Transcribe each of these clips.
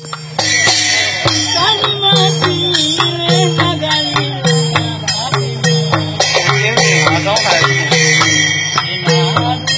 Thank you.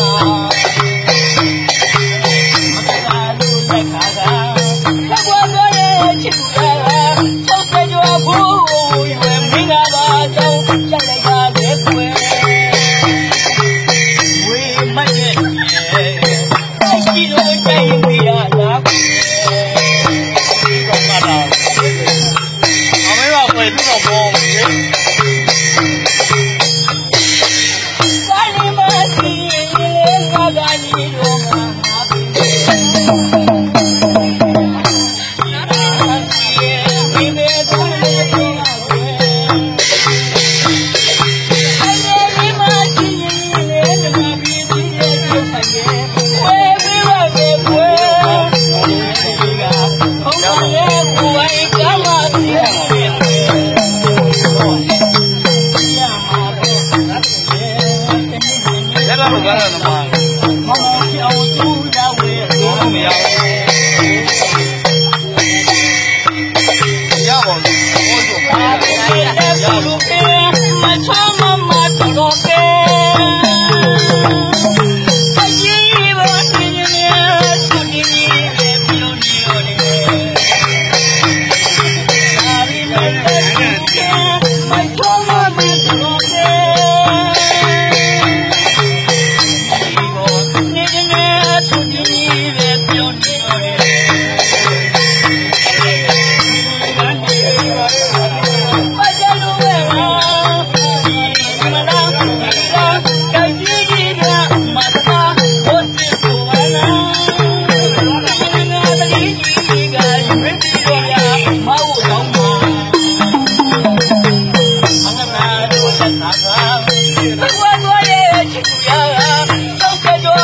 ပဲသူ့တော့ပေါ်မယ်ပါလီမာစီလေးငါကညီတို့ வரணுமா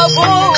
Oh.